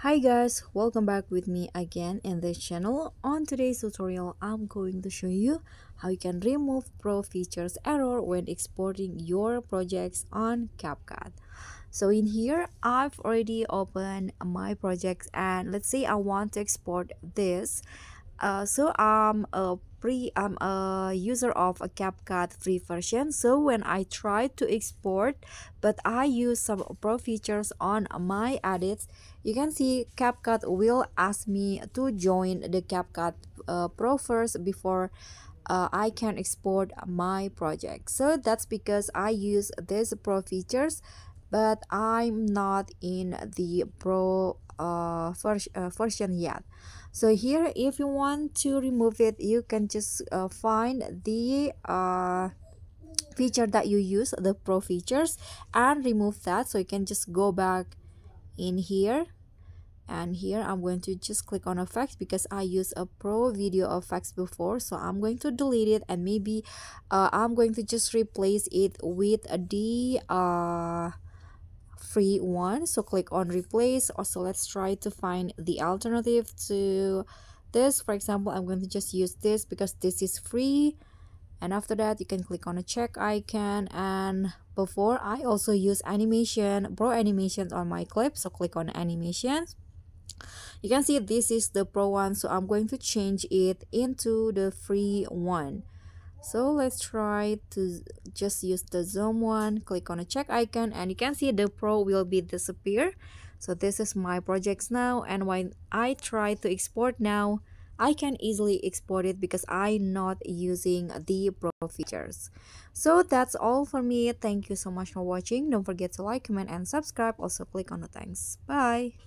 Hi guys, welcome back with me again in this channel. On today's tutorial, I'm going to show you how you can remove pro features error when exporting your projects on CapCut. So in here, I've already opened my projects and let's say I want to export this uh, so I'm a pre I'm a user of a CapCut free version. So when I try to export but I use some pro features on my edits you can see CapCut will ask me to join the CapCut uh, pro first before uh, I can export my project. So that's because I use these pro features but I'm not in the pro uh, uh, version yet. So here if you want to remove it you can just uh, find the uh, feature that you use the pro features and remove that. So you can just go back in here and here I'm going to just click on effects because I use a pro video effects before. So I'm going to delete it and maybe uh, I'm going to just replace it with the uh, free one. So click on replace. Also let's try to find the alternative to this. For example i'm going to just use this because this is free. And after that you can click on a check icon. And before i also use animation pro animations on my clip. So click on animations. You can see this is the pro one. So i'm going to change it into the free one so let's try to just use the zoom one click on a check icon and you can see the pro will be disappear so this is my projects now and when i try to export now I can easily export it because I'm not using the pro features. So that's all for me. Thank you so much for watching. Don't forget to like, comment, and subscribe. Also click on the thanks. Bye.